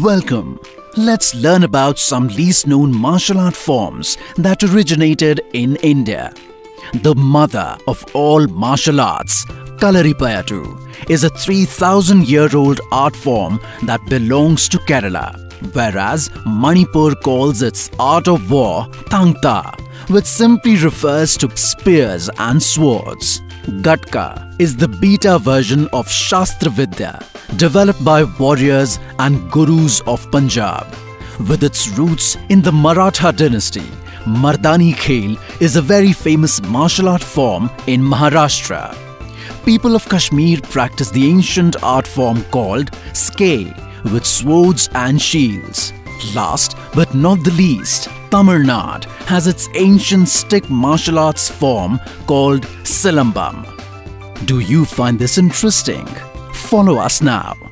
Welcome. Let's learn about some least known martial art forms that originated in India. The mother of all martial arts, Kalaripayattu, is a 3000 year old art form that belongs to Kerala, whereas Manipur calls its art of war Thangta, which simply refers to spears and swords. Gatka is the beta version of Shastra Vidya, developed by warriors and gurus of Punjab. With its roots in the Maratha dynasty, Mardani Khel is a very famous martial art form in Maharashtra. People of Kashmir practice the ancient art form called Sqay with swords and shields. Last but not the least, Tamil Nadu has its ancient stick martial arts form called Silambam. Do you find this interesting? Follow us now.